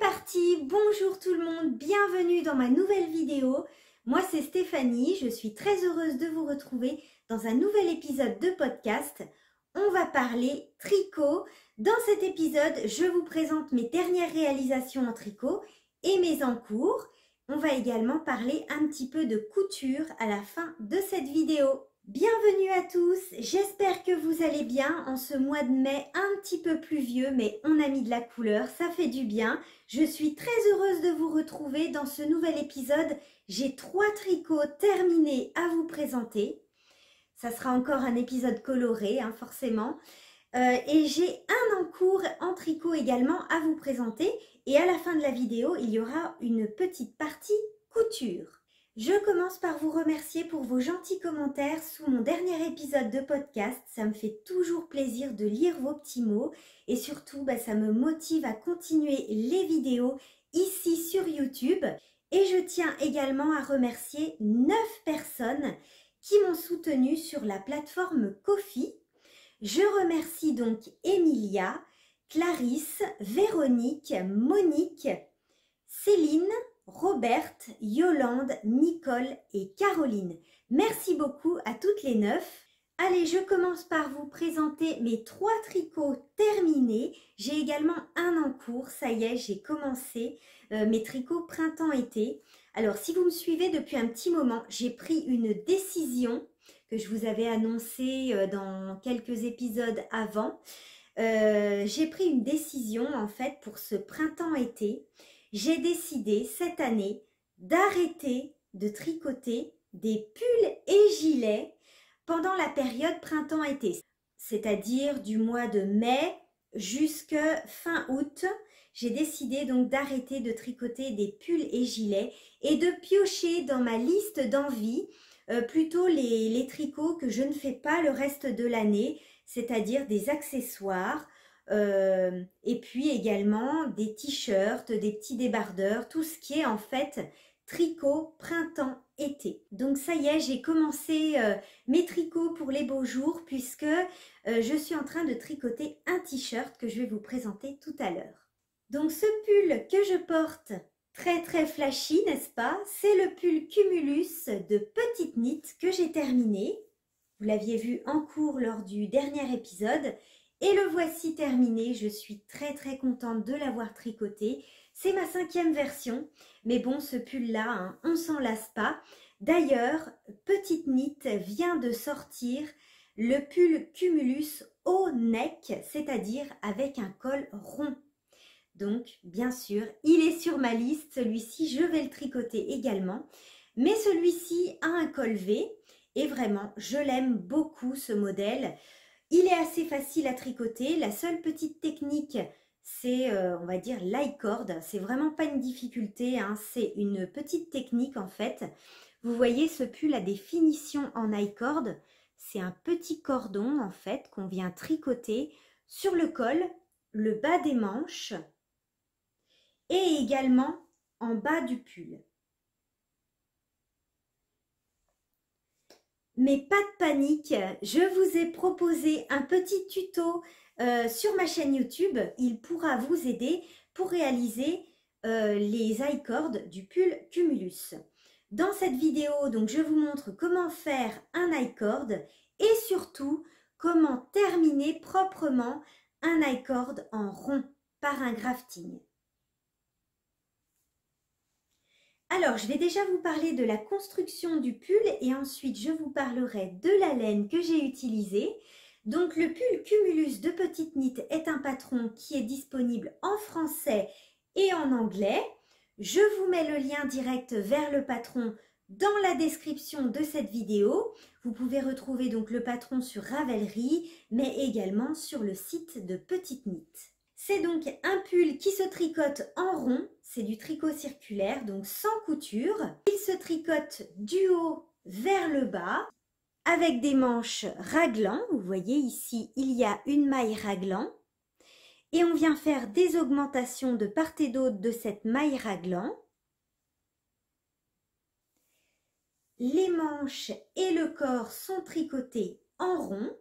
Parti Bonjour tout le monde, bienvenue dans ma nouvelle vidéo. Moi c'est Stéphanie, je suis très heureuse de vous retrouver dans un nouvel épisode de podcast. On va parler tricot. Dans cet épisode, je vous présente mes dernières réalisations en tricot et mes encours. On va également parler un petit peu de couture à la fin de cette vidéo. Bienvenue à tous, j'espère que vous allez bien en ce mois de mai un petit peu pluvieux mais on a mis de la couleur, ça fait du bien. Je suis très heureuse de vous retrouver dans ce nouvel épisode. J'ai trois tricots terminés à vous présenter. Ça sera encore un épisode coloré hein, forcément. Euh, et j'ai un encours en tricot également à vous présenter. Et à la fin de la vidéo, il y aura une petite partie couture. Je commence par vous remercier pour vos gentils commentaires sous mon dernier épisode de podcast. Ça me fait toujours plaisir de lire vos petits mots et surtout bah, ça me motive à continuer les vidéos ici sur YouTube. Et je tiens également à remercier 9 personnes qui m'ont soutenu sur la plateforme Kofi. Je remercie donc Emilia, Clarisse, Véronique, Monique, Céline, Roberte, Yolande, Nicole et Caroline. Merci beaucoup à toutes les neuf. Allez, je commence par vous présenter mes trois tricots terminés. J'ai également un en cours, ça y est, j'ai commencé euh, mes tricots printemps-été. Alors, si vous me suivez depuis un petit moment, j'ai pris une décision que je vous avais annoncée euh, dans quelques épisodes avant. Euh, j'ai pris une décision en fait pour ce printemps-été j'ai décidé cette année d'arrêter de tricoter des pulls et gilets pendant la période printemps-été, c'est-à-dire du mois de mai jusqu'à fin août. J'ai décidé donc d'arrêter de tricoter des pulls et gilets et de piocher dans ma liste d'envie euh, plutôt les tricots que je ne fais pas le reste de l'année, c'est-à-dire des accessoires, euh, et puis également des t-shirts, des petits débardeurs, tout ce qui est en fait tricot printemps-été. Donc ça y est, j'ai commencé euh, mes tricots pour les beaux jours puisque euh, je suis en train de tricoter un t-shirt que je vais vous présenter tout à l'heure. Donc ce pull que je porte, très très flashy, n'est-ce pas? C'est le pull Cumulus de Petite Knit que j'ai terminé. Vous l'aviez vu en cours lors du dernier épisode et le voici terminé, je suis très très contente de l'avoir tricoté. C'est ma cinquième version, mais bon, ce pull-là, hein, on s'en lasse pas. D'ailleurs, Petite Knit vient de sortir le pull Cumulus au neck, c'est-à-dire avec un col rond. Donc, bien sûr, il est sur ma liste. Celui-ci, je vais le tricoter également. Mais celui-ci a un col V. Et vraiment, je l'aime beaucoup ce modèle. Il est assez facile à tricoter. La seule petite technique, c'est, euh, on va dire, l'i-cord. C'est vraiment pas une difficulté, hein. c'est une petite technique en fait. Vous voyez, ce pull a des finitions en i-cord. C'est un petit cordon en fait qu'on vient tricoter sur le col, le bas des manches et également en bas du pull. Mais pas de panique, je vous ai proposé un petit tuto euh, sur ma chaîne YouTube. Il pourra vous aider pour réaliser euh, les i-cords du pull Cumulus. Dans cette vidéo, donc, je vous montre comment faire un i-cord et surtout comment terminer proprement un i-cord en rond par un grafting. Alors, je vais déjà vous parler de la construction du pull et ensuite je vous parlerai de la laine que j'ai utilisée. Donc, le pull Cumulus de Petite Knit est un patron qui est disponible en français et en anglais. Je vous mets le lien direct vers le patron dans la description de cette vidéo. Vous pouvez retrouver donc le patron sur Ravelry, mais également sur le site de Petite Knit. C'est donc un pull qui se tricote en rond, c'est du tricot circulaire, donc sans couture. Il se tricote du haut vers le bas avec des manches raglant. Vous voyez ici, il y a une maille raglant. Et on vient faire des augmentations de part et d'autre de cette maille raglant. Les manches et le corps sont tricotés en rond.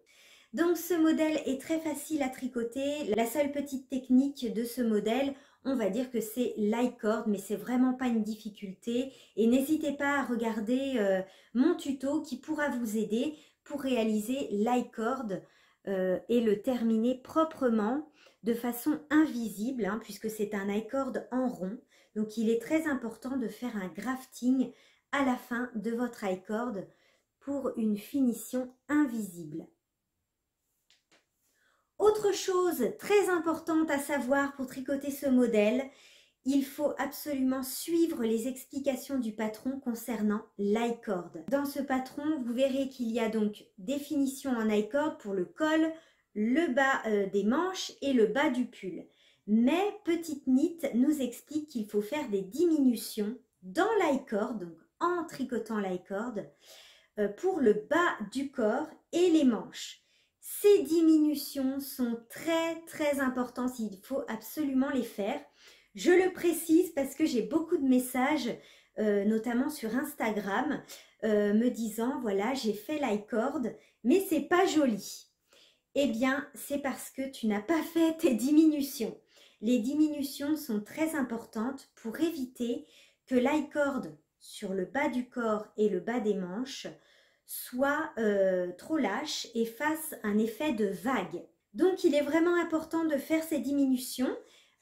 Donc ce modèle est très facile à tricoter. La seule petite technique de ce modèle, on va dire que c'est l'icord, mais c'est vraiment pas une difficulté. Et n'hésitez pas à regarder euh, mon tuto qui pourra vous aider pour réaliser l'icord euh, et le terminer proprement de façon invisible, hein, puisque c'est un icord en rond. Donc il est très important de faire un grafting à la fin de votre icord pour une finition invisible. Autre chose très importante à savoir pour tricoter ce modèle, il faut absolument suivre les explications du patron concernant l'icord. Dans ce patron, vous verrez qu'il y a donc définition en icord pour le col, le bas euh, des manches et le bas du pull. Mais Petite Knit nous explique qu'il faut faire des diminutions dans l'icord, donc en tricotant l'icord, euh, pour le bas du corps et les manches. Ces diminutions sont très très importantes, il faut absolument les faire. Je le précise parce que j'ai beaucoup de messages, euh, notamment sur Instagram, euh, me disant voilà j'ai fait l'icord mais c'est pas joli. Eh bien c'est parce que tu n'as pas fait tes diminutions. Les diminutions sont très importantes pour éviter que l'icord sur le bas du corps et le bas des manches soit euh, trop lâche et fasse un effet de vague. Donc il est vraiment important de faire ces diminutions.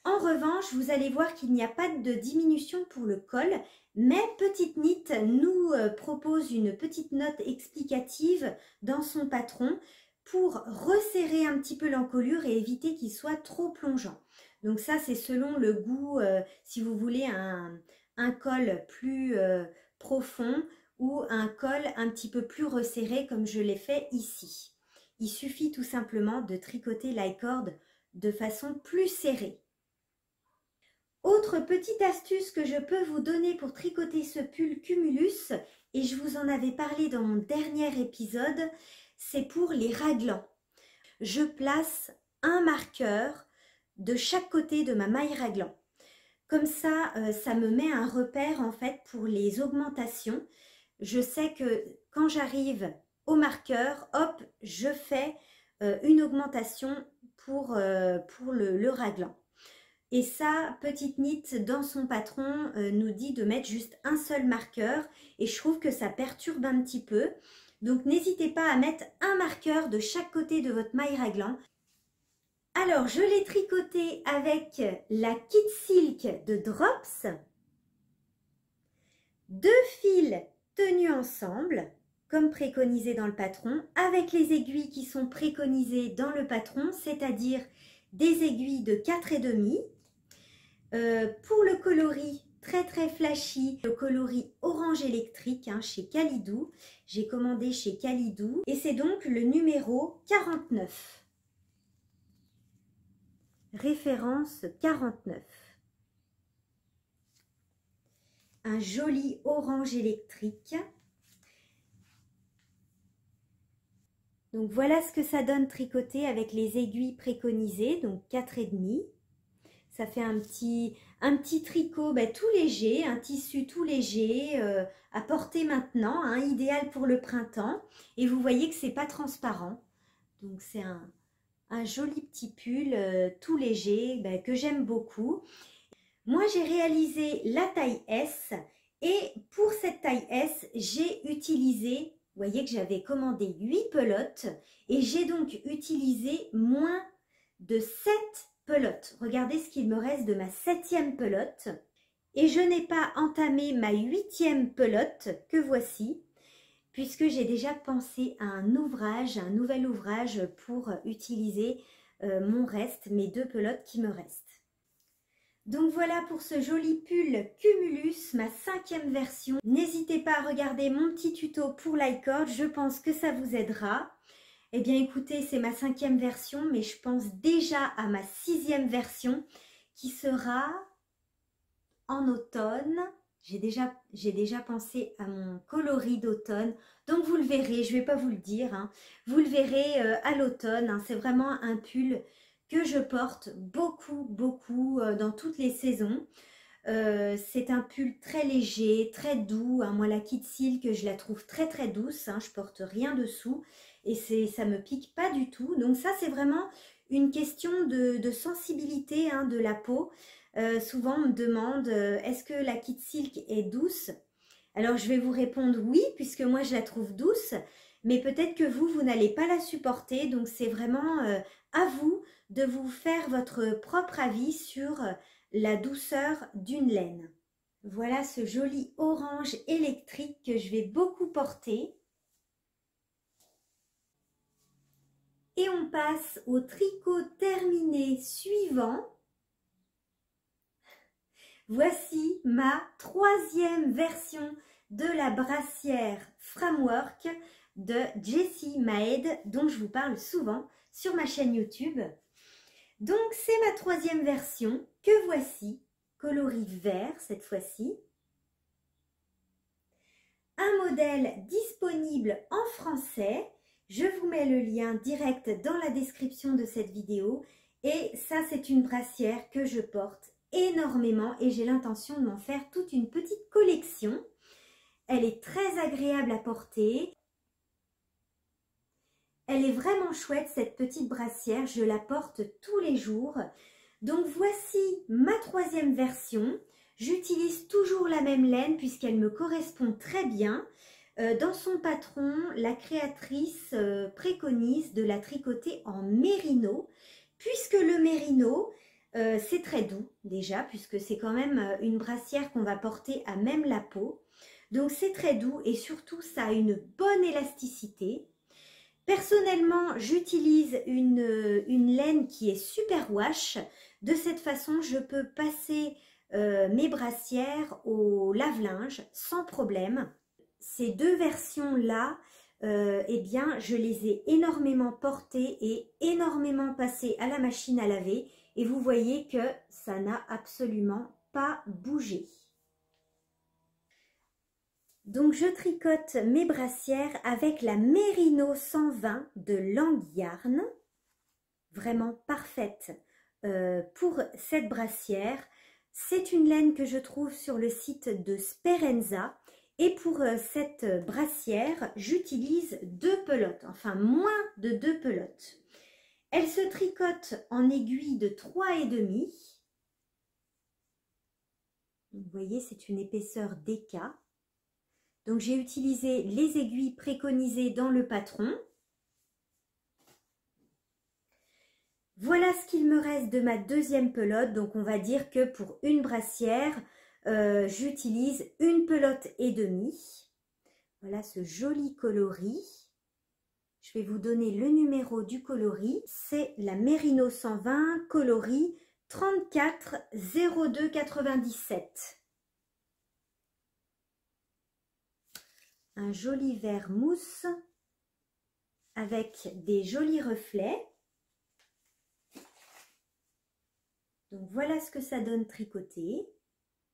En revanche, vous allez voir qu'il n'y a pas de diminution pour le col, mais Petite Knit nous euh, propose une petite note explicative dans son patron pour resserrer un petit peu l'encolure et éviter qu'il soit trop plongeant. Donc ça, c'est selon le goût, euh, si vous voulez un, col plus profond ou un col un petit peu plus resserré comme je l'ai fait ici. Il suffit tout simplement de tricoter l'icord de façon plus serrée. Autre petite astuce que je peux vous donner pour tricoter ce pull cumulus, et je vous en avais parlé dans mon dernier épisode, c'est pour les raglans. Je place un marqueur de chaque côté de ma maille raglan. Comme ça, euh, ça me met un repère en fait pour les augmentations je sais que quand j'arrive au marqueur, hop, je fais euh, une augmentation pour, euh, pour le, raglan. Et ça, Petite Knit, dans son patron, euh, nous dit de mettre juste un seul marqueur. Et je trouve que ça perturbe un petit peu. Donc, n'hésitez pas à mettre un marqueur de chaque côté de votre maille raglan. Alors, je l'ai tricoté avec la Kit Silk de Drops. Deux fils tenus ensemble, comme préconisé dans le patron, avec les aiguilles qui sont préconisées dans le patron, c'est-à-dire des aiguilles de 4,5. Euh, pour le coloris très très flashy, le coloris orange électrique hein, chez Calidou. J'ai commandé chez Calidou et c'est donc le numéro 49. Référence 49 un joli orange électrique. Donc voilà ce que ça donne tricoté avec les aiguilles préconisées, donc et demi. Ça fait un petit, un petit tricot ben, tout léger, un tissu tout léger euh, à porter maintenant, hein, idéal pour le printemps. Et vous voyez que c'est pas transparent. Donc c'est un, joli petit pull euh, tout léger ben, que j'aime beaucoup. Moi, j'ai réalisé la taille S et pour cette taille S, j'ai utilisé, vous voyez que j'avais commandé 8 pelotes et j'ai donc utilisé moins de 7 pelotes. Regardez ce qu'il me reste de ma septième pelote. Et je n'ai pas entamé ma huitième pelote que voici, puisque j'ai déjà pensé à un ouvrage, un nouvel ouvrage pour utiliser euh, mon reste, mes deux pelotes qui me restent. Donc voilà pour ce joli pull Cumulus, ma cinquième version. N'hésitez pas à regarder mon petit tuto pour l'icord, je pense que ça vous aidera. Eh bien écoutez, c'est ma cinquième version, mais je pense déjà à ma sixième version qui sera en automne. J'ai déjà, pensé à mon coloris d'automne, donc vous le verrez, je ne vais pas vous le dire, hein. vous le verrez euh, à l'automne, hein. c'est vraiment un pull que je porte beaucoup, beaucoup euh, dans toutes les saisons. Euh, c'est un pull très léger, très doux. Hein. Moi, la Kit Silk, je la trouve très, très douce. Hein. Je porte rien dessous. et ça me pique pas du tout. Donc ça, c'est vraiment une question de, sensibilité hein, de la peau. Euh, souvent, on me demande, est-ce que la Kit Silk est douce? Alors, je vais vous répondre oui, puisque moi, je la trouve douce. Mais peut-être que vous, vous n'allez pas la supporter. Donc, c'est vraiment euh, à vous de vous faire votre propre avis sur la douceur d'une laine. Voilà ce joli orange électrique que je vais beaucoup porter. Et on passe au tricot terminé suivant. Voici ma troisième version de la brassière Framework de Jessie Maed dont je vous parle souvent sur ma chaîne YouTube. Donc c'est ma troisième version que voici, coloris vert cette fois-ci. Un modèle disponible en français je vous mets le lien direct dans la description de cette vidéo. Et ça, c'est une brassière que je porte énormément et j'ai l'intention de m'en faire toute une petite collection. Elle est très agréable à porter. Elle est vraiment chouette cette petite brassière, je la porte tous les jours. Donc voici ma troisième version. J'utilise toujours la même laine puisqu'elle me correspond très bien. Euh, dans son patron, la créatrice euh, préconise de la tricoter en mérino, puisque le mérino, euh, c'est très doux déjà, puisque c'est quand même une brassière qu'on va porter à même la peau. Donc c'est très doux et surtout ça a une bonne élasticité. Personnellement, j'utilise une, une, laine qui est super wash. De cette façon, je peux passer mes brassières au lave-linge sans problème ces deux versions-là, euh, eh bien, je les ai énormément portées et énormément passées à la machine à laver. Et vous voyez que ça n'a absolument pas bougé. Donc, je tricote mes brassières avec la Merino 120 de Langyarn. Vraiment parfaite euh, pour cette brassière. C'est une laine que je trouve sur le site de Sperenza et pour euh, cette brassière, j'utilise deux pelotes, enfin moins de deux pelotes. Elle se tricote en aiguille de 3,5. Vous voyez, c'est une épaisseur DK. Donc j'ai utilisé les aiguilles préconisées dans le patron. Voilà ce qu'il me reste de ma deuxième pelote. Donc on va dire que pour une brassière, euh, j'utilise une pelote et demie. Voilà ce joli coloris. Je vais vous donner le numéro du coloris. C'est la Merino 120 coloris 34 02 97. Joli vert mousse avec des jolis reflets. Donc voilà ce que ça donne tricoté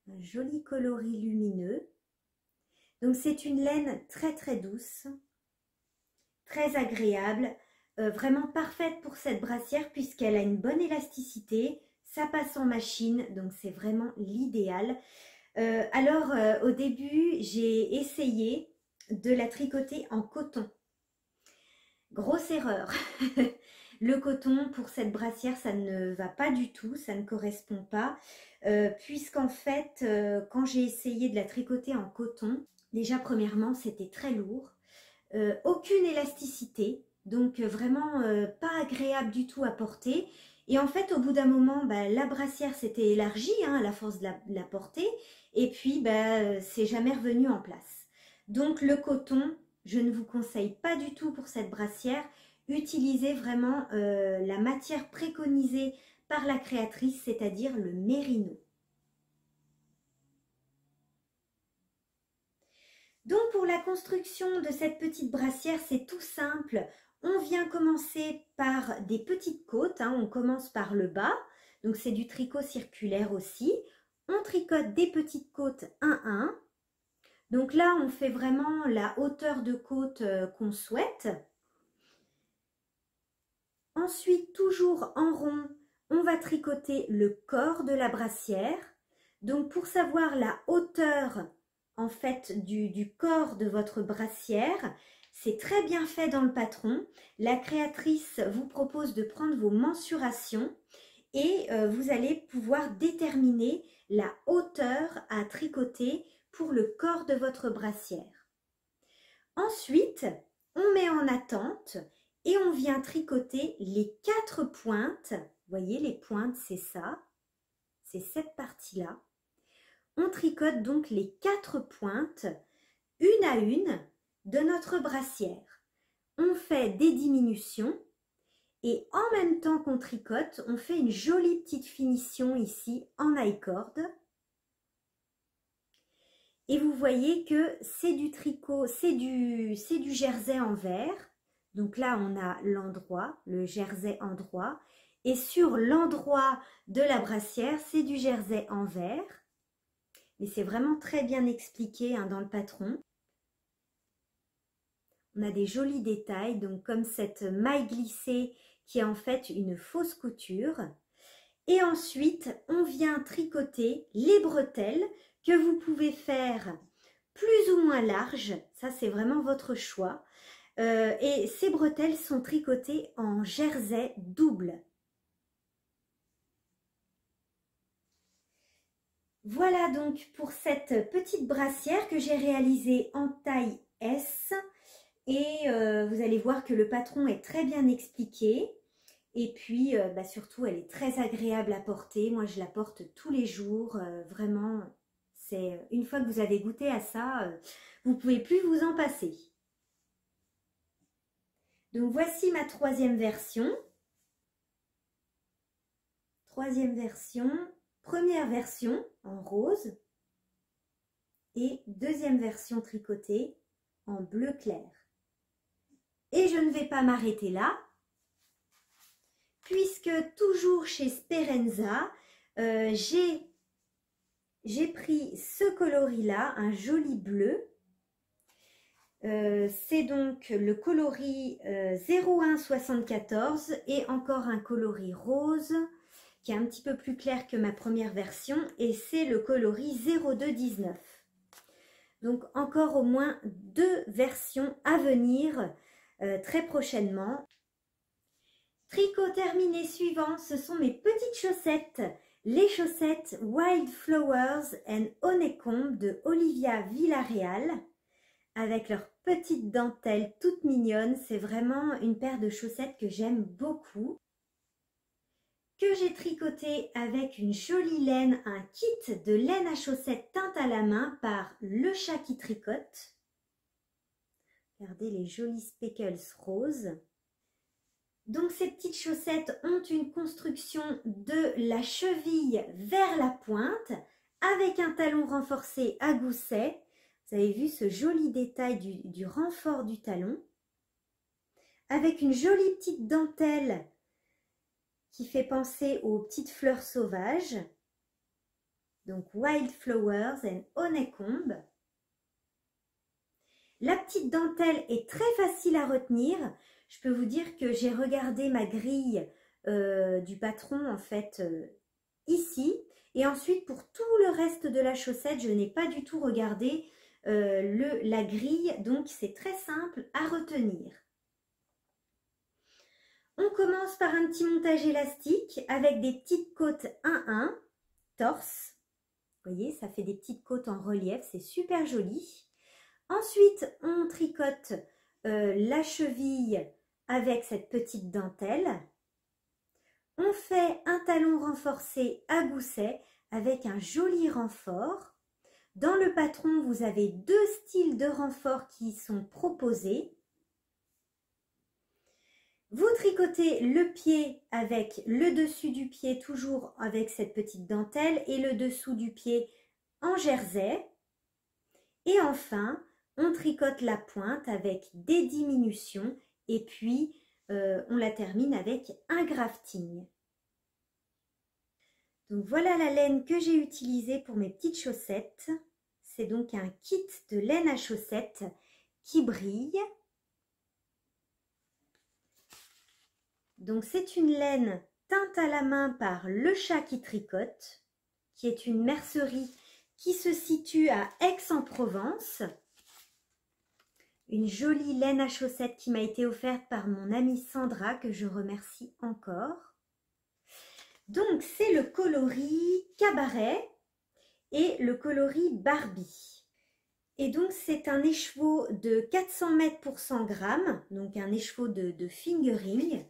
un joli coloris lumineux. Donc c'est une laine très très douce, très agréable, euh, vraiment parfaite pour cette brassière puisqu'elle a une bonne élasticité, ça passe en machine, donc c'est vraiment l'idéal. Euh, alors euh, au début j'ai essayé de la tricoter en coton. Grosse erreur Le coton pour cette brassière, ça ne va pas du tout, ça ne correspond pas. Euh, puisqu'en fait, euh, quand j'ai essayé de la tricoter en coton, déjà premièrement, c'était très lourd. Euh, aucune élasticité, donc vraiment pas agréable du tout à porter. Et en fait, au bout d'un moment, bah, la brassière s'était élargie hein, à la force de la, porter. Et puis, bah, c'est jamais revenu en place. Donc le coton, je ne vous conseille pas du tout pour cette brassière utilisez vraiment euh, la matière préconisée par la créatrice, c'est-à-dire le mérino. Donc pour la construction de cette petite brassière, c'est tout simple. On vient commencer par des petites côtes, hein. on commence par le bas, donc c'est du tricot circulaire aussi. On tricote des petites côtes 1-1. Donc là, on fait vraiment la hauteur de côte euh, qu'on souhaite. Ensuite, toujours en rond, on va tricoter le corps de la brassière. Donc, pour savoir la hauteur en fait du, corps de votre brassière, C'est très bien fait dans le patron. La créatrice vous propose de prendre vos mensurations et euh, vous allez pouvoir déterminer la hauteur à tricoter pour le corps de votre brassière. Ensuite, on met en attente et on vient tricoter les quatre pointes. Voyez, les pointes, c'est ça. C'est cette partie-là. On tricote donc les quatre pointes, une à une, de notre brassière. On fait des diminutions et en même temps qu'on tricote, on fait une jolie petite finition ici en high cord. Et vous voyez que c'est du tricot, c'est du, du jersey en vert. Donc là, on a l'endroit, le jersey endroit. Et sur l'endroit de la brassière, c'est du jersey en vert. Mais c'est vraiment très bien expliqué hein, dans le patron. On a des jolis détails, donc comme cette maille glissée qui est en fait une fausse couture. Et ensuite, on vient tricoter les bretelles que vous pouvez faire plus ou moins larges. Ça, c'est vraiment votre choix. Euh, et ces bretelles sont tricotées en jersey double. Voilà donc pour cette petite brassière que j'ai réalisée en taille S. Et euh, vous allez voir que le patron est très bien expliqué. Et puis, euh, bah, surtout, elle est très agréable à porter. Moi, je la porte tous les jours. Vraiment, c'est une fois que vous avez goûté à ça, vous pouvez plus vous en passer. Donc, voici ma troisième version. Troisième version. Première version en rose. Et deuxième version tricotée en bleu clair. Et je ne vais pas m'arrêter là, puisque toujours chez Sperenza, euh, j'ai pris ce coloris-là, un joli bleu. Euh, c'est donc le coloris 0174 euh, et encore un coloris rose qui est un petit peu plus clair que ma première version et c'est le coloris 0219. Donc encore au moins deux versions à venir euh, très prochainement. Tricot terminé suivant, ce sont mes petites chaussettes. Les chaussettes Wild Flowers and Honeycomb de Olivia Villarreal avec leurs petites dentelles toutes mignonnes. C'est vraiment une paire de chaussettes que j'aime beaucoup. Que j'ai tricoté avec une jolie laine, un kit de laine à chaussettes teinte à la main par Le Chat qui tricote. Regardez les jolis speckles roses. Donc ces petites chaussettes ont une construction de la cheville vers la pointe avec un talon renforcé à gousset. Vous avez vu ce joli détail du, renfort du talon. Avec une jolie petite dentelle qui fait penser aux petites fleurs sauvages. Donc Wild Flowers and Honeycomb. La petite dentelle est très facile à retenir. Je peux vous dire que j'ai regardé ma grille euh, du patron en fait euh, ici. Et ensuite pour tout le reste de la chaussette, je n'ai pas du tout regardé euh, la grille. Donc c'est très simple à retenir. On commence par un petit montage élastique avec des petites côtes 1-1, torse. Vous voyez, ça fait des petites côtes en relief, c'est super joli. Ensuite, on tricote euh, la cheville avec cette petite dentelle. On fait un talon renforcé à gousset avec un joli renfort. Dans le patron, vous avez deux styles de renfort qui sont proposés. Vous tricotez le pied avec le dessus du pied, toujours avec cette petite dentelle, et le dessous du pied en jersey. Et enfin, on tricote la pointe avec des diminutions et puis euh, on la termine avec un grafting. Donc voilà la laine que j'ai utilisée pour mes petites chaussettes. C'est donc un kit de laine à chaussettes qui brille. Donc c'est une laine teinte à la main par Le Chat qui tricote, qui est une mercerie qui se situe à Aix-en-Provence. Une jolie laine à chaussettes qui m'a été offerte par mon amie Sandra, que je remercie encore. Donc, c'est le coloris Cabaret et le coloris Barbie. Et donc, c'est un écheveau de 400 mètres pour 100 grammes, donc un écheveau de, de fingering.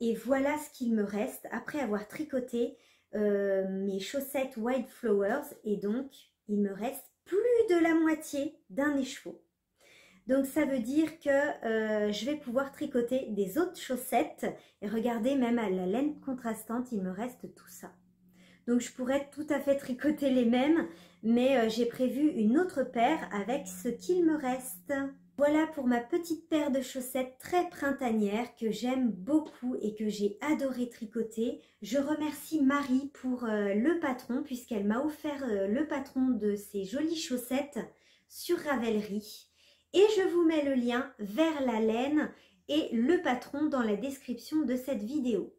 Et voilà ce qu'il me reste après avoir tricoté euh, mes chaussettes White Flowers. Et donc, il me reste plus de la moitié d'un écheveau. Donc ça veut dire que euh, je vais pouvoir tricoter des autres chaussettes. Et regardez, même à la laine contrastante, il me reste tout ça. Donc je pourrais tout à fait tricoter les mêmes, mais euh, j'ai prévu une autre paire avec ce qu'il me reste. Voilà pour ma petite paire de chaussettes très printanières que j'aime beaucoup et que j'ai adoré tricoter. Je remercie Marie pour euh, le patron puisqu'elle m'a offert le patron de ces jolies chaussettes sur Ravelry et je vous mets le lien vers la laine et le patron dans la description de cette vidéo.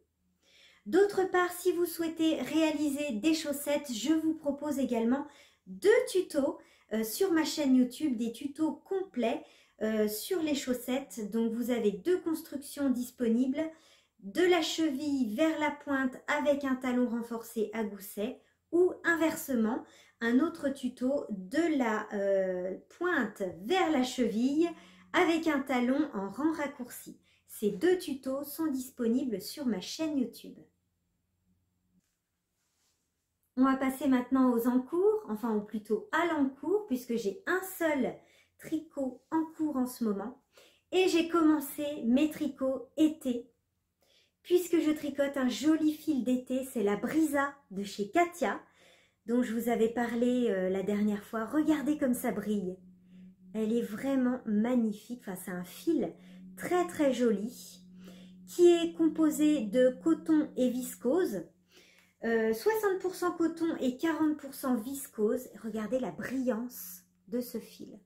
D'autre part, si vous souhaitez réaliser des chaussettes, je vous propose également deux tutos euh, sur ma chaîne YouTube, des tutos complets euh, sur les chaussettes. Donc vous avez deux constructions disponibles, de la cheville vers la pointe avec un talon renforcé à gousset ou inversement un autre tuto de la euh, pointe vers la cheville avec un talon en rang raccourci. Ces deux tutos sont disponibles sur ma chaîne YouTube. On va passer maintenant aux encours, enfin ou plutôt à l'encours puisque j'ai un seul tricot en cours en ce moment. Et j'ai commencé mes tricots été puisque je tricote un joli fil d'été, c'est la Brisa de chez Katia je vous avais parlé euh, la dernière fois. Regardez comme ça brille. Elle est vraiment magnifique. Enfin, c'est un fil très très joli qui est composé de coton et viscose. 60% euh, coton et 40% viscose. Regardez la brillance de ce fil.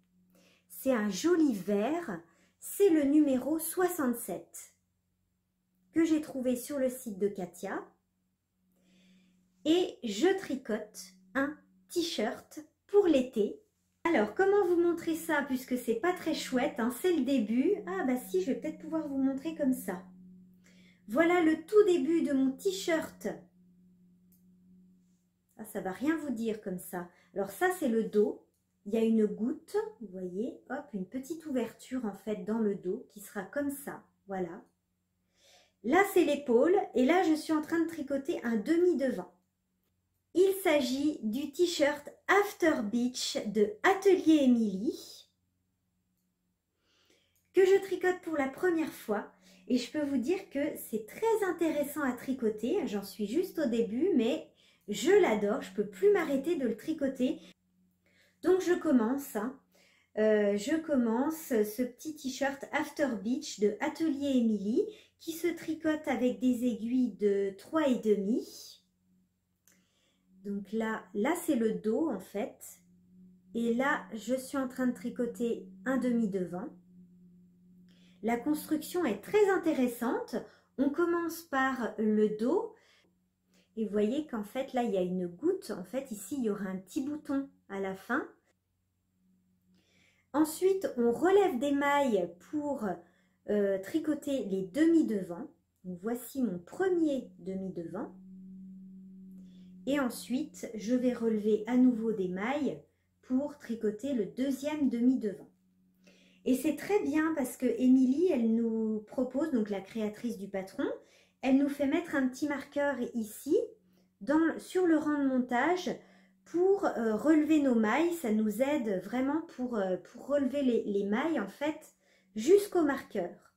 C'est un joli vert. C'est le numéro 67 que j'ai trouvé sur le site de Katia et je tricote un t-shirt pour l'été. Alors, comment vous montrer ça puisque c'est pas très chouette, hein, c'est le début. Ah bah si, je vais peut-être pouvoir vous montrer comme ça. Voilà le tout début de mon t-shirt. Ah, ça va rien vous dire comme ça. Alors ça, c'est le dos. Il y a une goutte, vous voyez, hop, une petite ouverture en fait dans le dos qui sera comme ça. Voilà. Là, c'est l'épaule et là, je suis en train de tricoter un demi-devant. Il s'agit du t-shirt After Beach de Atelier Emily que je tricote pour la première fois et je peux vous dire que c'est très intéressant à tricoter. J'en suis juste au début mais je l'adore, je peux plus m'arrêter de le tricoter. Donc je commence. Hein. Euh, je commence ce petit t-shirt After Beach de Atelier Emily qui se tricote avec des aiguilles de 3,5 donc là, là c'est le dos en fait. Et là, je suis en train de tricoter un demi devant. La construction est très intéressante. On commence par le dos. Et vous voyez qu'en fait, là, il y a une goutte. En fait, ici, il y aura un petit bouton à la fin. Ensuite, on relève des mailles pour euh, tricoter les demi-devants. Voici mon premier demi-devant. Et ensuite, je vais relever à nouveau des mailles pour tricoter le deuxième demi-devant. Et c'est très bien parce que Émilie, elle nous propose, donc la créatrice du patron, elle nous fait mettre un petit marqueur ici, sur le rang de montage, pour euh, relever nos mailles. Ça nous aide vraiment pour, euh, pour relever les, les mailles, en fait, jusqu'au marqueur.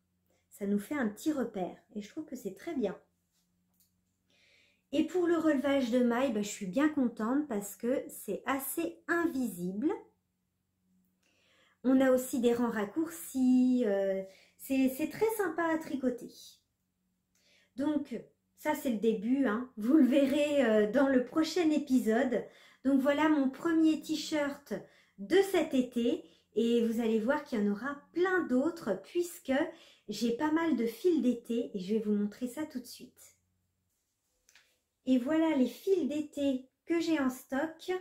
Ça nous fait un petit repère. Et je trouve que c'est très bien. Et pour le relevage de mailles, ben, je suis bien contente parce que c'est assez invisible. On a aussi des rangs raccourcis. Euh, c'est très sympa à tricoter. Donc, ça c'est le début. Hein. Vous le verrez euh, dans le prochain épisode. Donc voilà mon premier t-shirt de cet été. Et vous allez voir qu'il y en aura plein d'autres puisque j'ai pas mal de fils d'été. Et je vais vous montrer ça tout de suite. Et voilà les fils d'été que j'ai en stock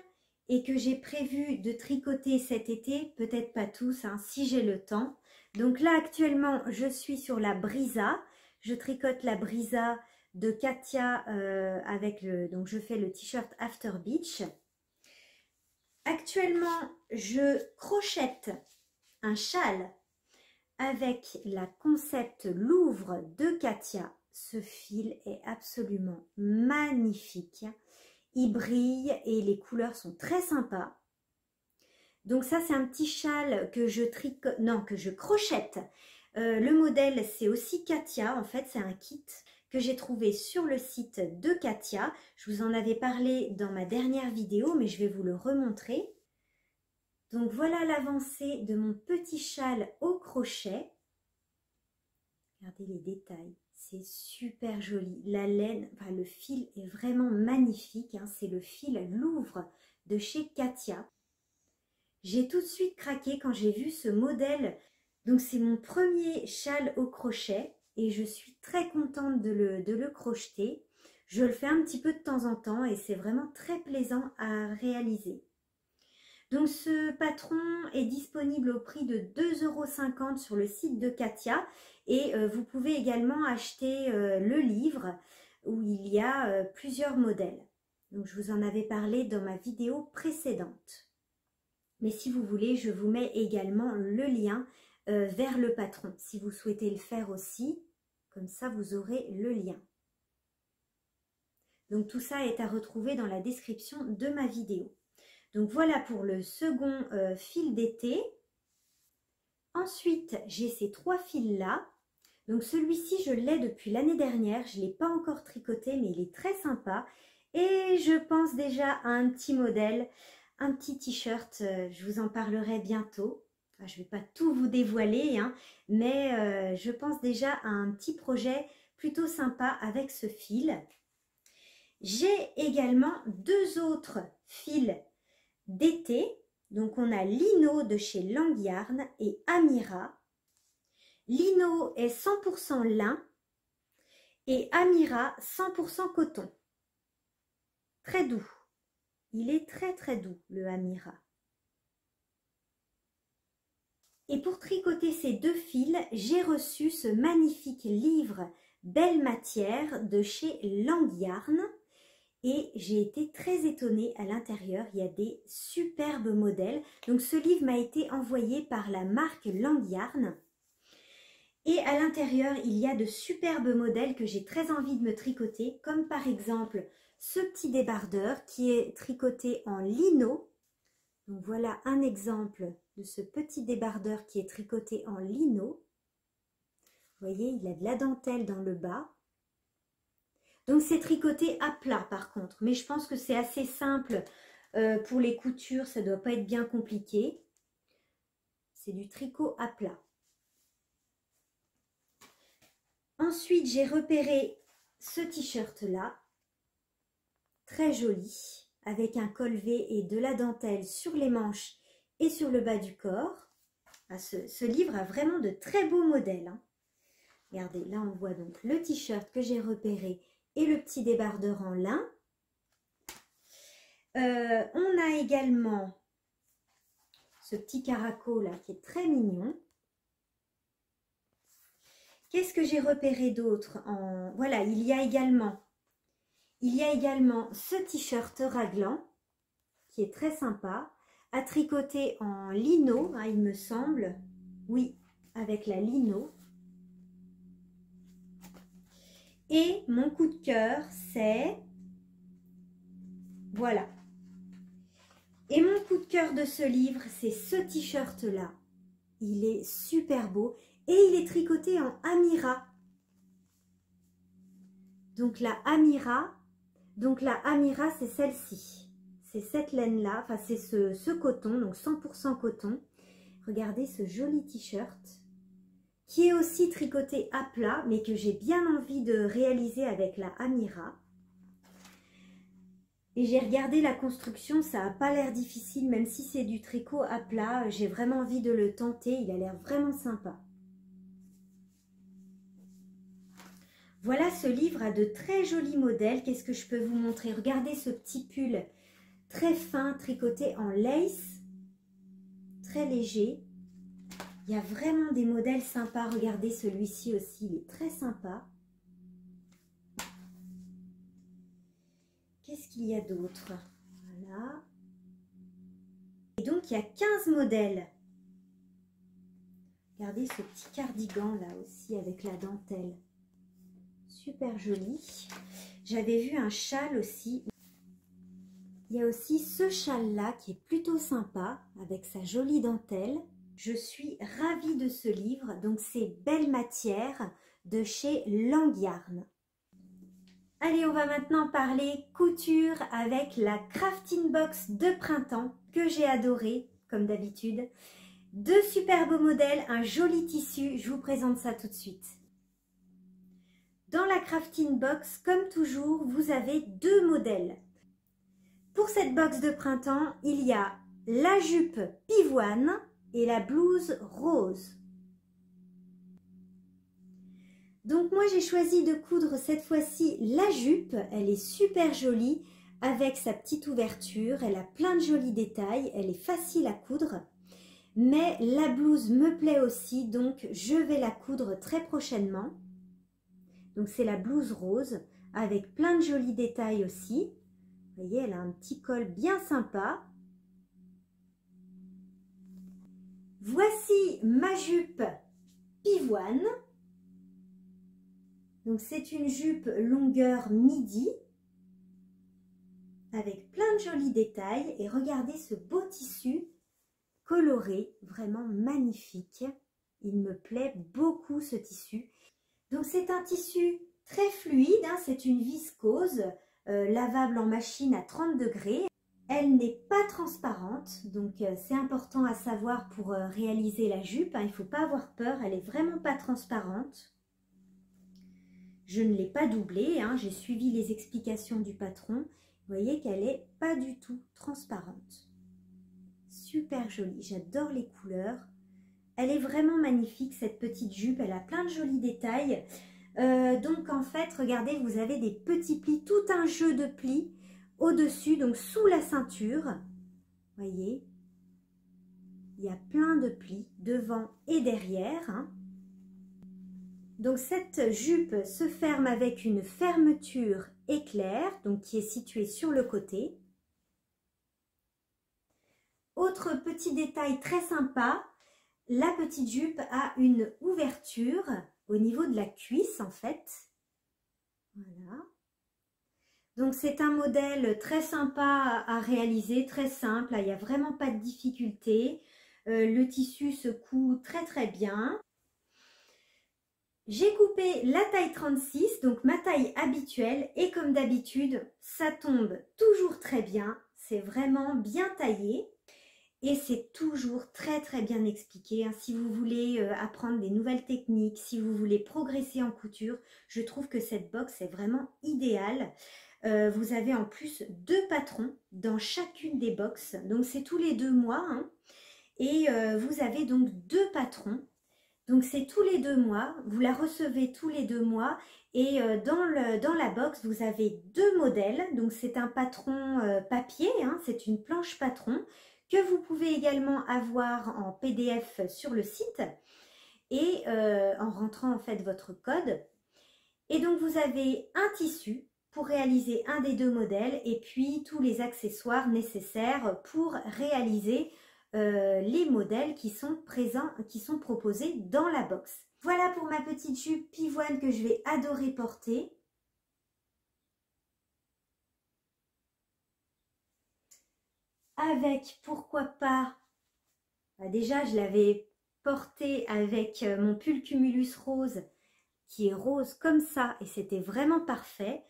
et que j'ai prévu de tricoter cet été, peut-être pas tous, hein, si j'ai le temps. Donc là actuellement je suis sur la brisa. Je tricote la brisa de Katia euh, avec le... Donc je fais le t-shirt After Beach. Actuellement je crochette un châle avec la concept Louvre de Katia. Ce fil est absolument magnifique. Il brille et les couleurs sont très sympas. Donc ça, c'est un petit châle que je tricote, non, que je crochette. Euh, le modèle, c'est aussi Katia. En fait, c'est un kit que j'ai trouvé sur le site de Katia. Je vous en avais parlé dans ma dernière vidéo, mais je vais vous le remontrer. Donc voilà l'avancée de mon petit châle au crochet. Regardez les détails, c'est super joli. La laine, enfin, le fil est vraiment magnifique. Hein. C'est le fil Louvre de chez Katia. J'ai tout de suite craqué quand j'ai vu ce modèle. Donc c'est mon premier châle au crochet et je suis très contente de le, de le crocheter. Je le fais un petit peu de temps en temps et c'est vraiment très plaisant à réaliser. Donc ce patron est disponible au prix de 2,50€ sur le site de Katia et euh, vous pouvez également acheter euh, le livre où il y a euh, plusieurs modèles. Donc je vous en avais parlé dans ma vidéo précédente. Mais si vous voulez, je vous mets également le lien vers le patron si vous souhaitez le faire aussi. Comme ça, vous aurez le lien. Donc tout ça est à retrouver dans la description de ma vidéo. Donc voilà pour le second euh, fil d'été. Ensuite, j'ai ces trois fils-là. Donc celui-ci, je l'ai depuis l'année dernière. Je ne l'ai pas encore tricoté, mais il est très sympa. Et je pense déjà à un petit modèle, un petit t-shirt. Euh, je vous en parlerai bientôt. je ne vais pas tout vous dévoiler, hein, mais euh, je pense déjà à un petit projet plutôt sympa avec ce fil. J'ai également deux autres fils d'été. Donc on a Lino de chez Langyarn et Amira. Lino est 100% lin et Amira 100% coton. Très doux. Il est très très doux le Amira. Et pour tricoter ces deux fils, j'ai reçu ce magnifique livre Belle matière de chez Langyarn et j'ai été très étonnée à l'intérieur, il y a des superbes modèles. Donc ce livre m'a été envoyé par la marque Langyarn et à l'intérieur il y a de superbes modèles que j'ai très envie de me tricoter comme par exemple ce petit débardeur qui est tricoté en lino. Donc voilà un exemple de ce petit débardeur qui est tricoté en lino. Vous voyez, il a de la dentelle dans le bas donc c'est tricoté à plat par contre, mais je pense que c'est assez simple euh, pour les coutures, ça ne doit pas être bien compliqué. C'est du tricot à plat. Ensuite, j'ai repéré ce t-shirt là, très joli, avec un col V et de la dentelle sur les manches et sur le bas du corps. Ah, ce, livre a vraiment de très beaux modèles. Hein. Regardez, là on voit donc le t-shirt que j'ai repéré et le petit débardeur en lin. Euh, on a également ce petit caraco là qui est très mignon. Qu'est-ce que j'ai repéré d'autre en... Voilà, il y a également il y a également ce t-shirt raglan qui est très sympa, à tricoter en lino, hein, il me semble. Oui, avec la lino. Et mon coup de cœur, c'est... Voilà. Et mon coup de cœur de ce livre, c'est ce t-shirt-là. Il est super beau et il est tricoté en Amira. Donc la Amira, donc la Amira, c'est celle-ci. C'est cette laine-là, enfin c'est ce, ce coton, donc 100% coton. Regardez ce joli t-shirt qui est aussi tricoté à plat, mais que j'ai bien envie de réaliser avec la Amira. Et j'ai regardé la construction, ça n'a pas l'air difficile, même si c'est du tricot à plat. J'ai vraiment envie de le tenter, il a l'air vraiment sympa. Voilà, ce livre a de très jolis modèles. Qu'est-ce que je peux vous montrer? Regardez ce petit pull très fin, tricoté en lace, très léger. Il y a vraiment des modèles sympas. Regardez celui-ci aussi, il est très sympa. Qu'est-ce qu'il y a d'autre? Voilà. Et donc, il y a 15 modèles. Regardez ce petit cardigan là aussi avec la dentelle. Super joli. J'avais vu un châle aussi. Il y a aussi ce châle là qui est plutôt sympa avec sa jolie dentelle. Je suis ravie de ce livre. Donc c'est Belle Matière de chez Langyarn. Allez, on va maintenant parler couture avec la crafting box de printemps que j'ai adoré comme d'habitude. Deux super beaux modèles, un joli tissu, je vous présente ça tout de suite. Dans la crafting box, comme toujours, vous avez deux modèles. Pour cette box de printemps, il y a la jupe pivoine et la blouse rose. Donc moi j'ai choisi de coudre cette fois-ci la jupe, elle est super jolie avec sa petite ouverture, elle a plein de jolis détails, elle est facile à coudre. Mais la blouse me plaît aussi, donc je vais la coudre très prochainement. Donc c'est la blouse rose avec plein de jolis détails aussi. Vous voyez, elle a un petit col bien sympa. Voici ma jupe pivoine. Donc c'est une jupe longueur midi avec plein de jolis détails. Et regardez ce beau tissu coloré, vraiment magnifique. Il me plaît beaucoup ce tissu. Donc c'est un tissu très fluide, hein. c'est une viscose euh, lavable en machine à 30 degrés. Elle n'est pas transparente, donc euh, c'est important à savoir pour euh, réaliser la jupe. Hein. il ne faut pas avoir peur, elle est vraiment pas transparente. Je ne l'ai pas doublée, hein. j'ai suivi les explications du patron. Vous voyez qu'elle est pas du tout transparente super jolie. J'adore les couleurs. Elle est vraiment magnifique cette petite jupe. Elle a plein de jolis détails. Euh, donc en fait, regardez, vous avez des petits plis, tout un jeu de plis au-dessus, donc sous la ceinture. Voyez, il y a plein de plis devant et derrière. Hein. Donc cette jupe se ferme avec une fermeture éclair, donc qui est située sur le côté. Autre petit détail très sympa, la petite jupe a une ouverture au niveau de la cuisse en fait. Voilà. Donc c'est un modèle très sympa à réaliser, très simple, il n'y a vraiment pas de difficulté. Euh, le tissu se coud très très bien. J'ai coupé la taille 36, donc ma taille habituelle, et comme d'habitude, ça tombe toujours très bien. C'est vraiment bien taillé. Et c'est toujours très très bien expliqué. Hein. Si vous voulez euh, apprendre des nouvelles techniques, si vous voulez progresser en couture, je trouve que cette box est vraiment idéale. Euh, vous avez en plus deux patrons dans chacune des boxes. Donc c'est tous les deux mois. Hein. Et euh, vous avez donc deux patrons. Donc c'est tous les deux mois. Vous la recevez tous les deux mois. Et dans, le, dans la box, vous avez deux modèles. Donc c'est un patron papier. Hein. c'est une planche patron que vous pouvez également avoir en PDF sur le site et euh, en rentrant en fait votre code. Et donc vous avez un tissu pour réaliser un des deux modèles et puis tous les accessoires nécessaires pour réaliser euh, les modèles qui sont présents, qui sont proposés dans la box. Voilà pour ma petite jupe pivoine que je vais adorer porter. avec, pourquoi pas, bah, déjà je l'avais porté avec euh, mon pull cumulus rose qui est rose comme ça et c'était vraiment parfait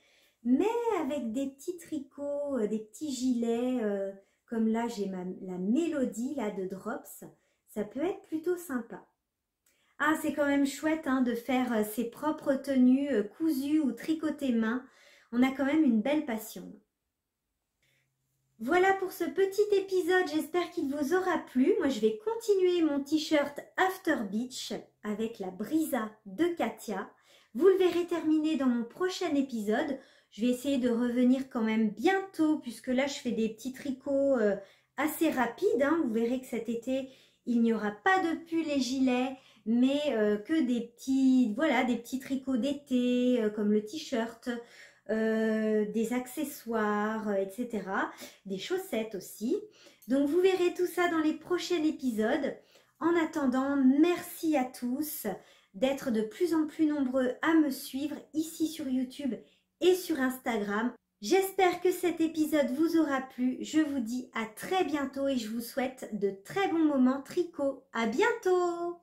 mais avec des petits tricots, euh, des petits gilets euh, comme là j'ai la mélodie là de drops ça peut être plutôt sympa ah c'est quand même chouette hein, de faire ses propres tenues cousues ou tricotées main on a quand même une belle passion voilà pour ce petit épisode, j'espère qu'il vous aura plu. Moi, je vais continuer mon t-shirt After Beach avec la brisa de Katia. Vous le verrez terminé dans mon prochain épisode. Je vais essayer de revenir quand même bientôt puisque là, je fais des petits tricots euh, assez rapides. Hein. Vous verrez que cet été, Il n'y aura pas de pull et gilets, mais euh, que des petits, voilà, des petits tricots d'été, euh, comme le t-shirt, des accessoires, etc. Des chaussettes aussi. Donc vous verrez tout ça dans les prochains épisodes. En attendant, merci à tous d'être de plus en plus nombreux à me suivre ici sur YouTube et sur Instagram. J'espère que cet épisode vous aura plu. Je vous dis à très bientôt et je vous souhaite de très bons moments tricot. À bientôt